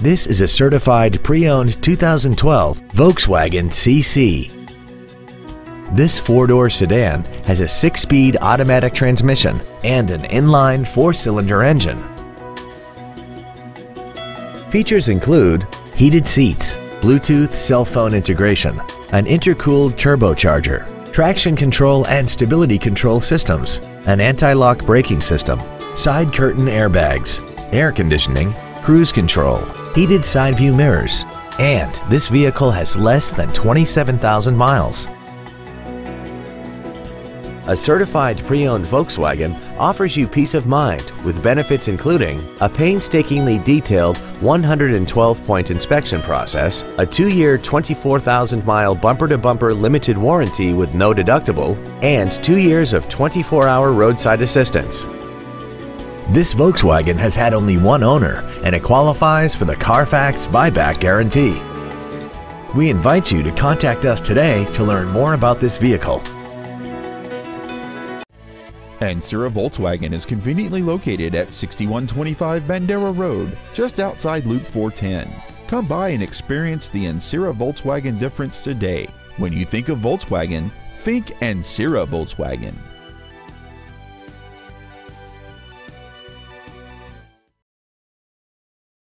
This is a certified pre-owned 2012 Volkswagen CC. This four-door sedan has a six-speed automatic transmission and an inline four-cylinder engine. Features include heated seats, Bluetooth cell phone integration, an intercooled turbocharger, traction control and stability control systems, an anti-lock braking system, side curtain airbags, air conditioning, cruise control, heated side view mirrors, and this vehicle has less than 27,000 miles. A certified pre-owned Volkswagen offers you peace of mind with benefits including a painstakingly detailed 112-point inspection process, a 2-year 24,000-mile bumper-to-bumper limited warranty with no deductible, and 2 years of 24-hour roadside assistance. This Volkswagen has had only one owner and it qualifies for the Carfax buyback guarantee. We invite you to contact us today to learn more about this vehicle. Ancira Volkswagen is conveniently located at 6125 Bandera Road, just outside Loop 410. Come by and experience the Ancira Volkswagen difference today. When you think of Volkswagen, think Ancira Volkswagen.